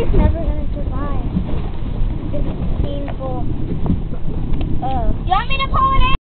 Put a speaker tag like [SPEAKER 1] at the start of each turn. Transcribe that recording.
[SPEAKER 1] never gonna survive. It's painful. Uh.
[SPEAKER 2] You want me to pull